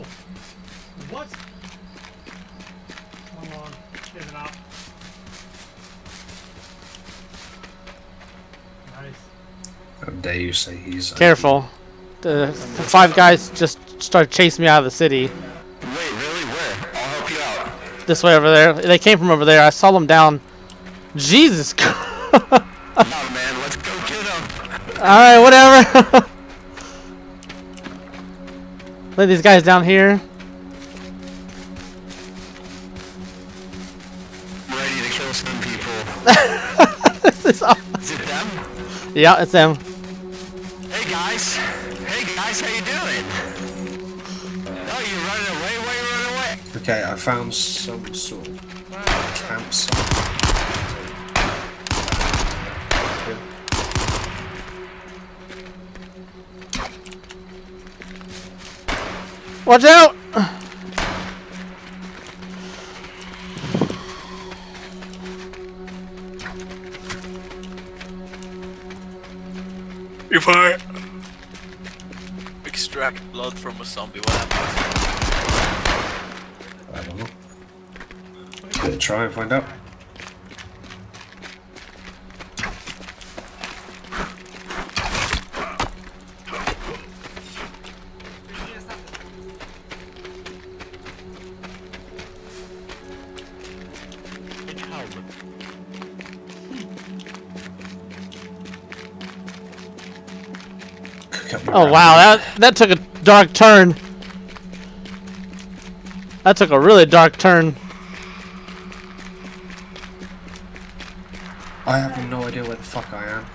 What? Come on. give it up? Nice. How dare you say he's... Careful. The five guys just started chasing me out of the city. Wait, really? Where? I'll help you out. This way over there. They came from over there. I saw them down. Jesus Christ. no, man. Let's go get them. Alright, whatever. Let these guys down here. Ready to kill some people. This is aw- Is it them? yeah, it's them. Hey guys. Hey guys, how you doing? Oh, you running away? Why you running away? Okay, I found some sort of campsite. Watch out! If I extract blood from a zombie, what happens? I don't know. Gonna try and find out. My Oh wow, that that took a dark turn. That took a really dark turn. I have no idea where the fuck I am.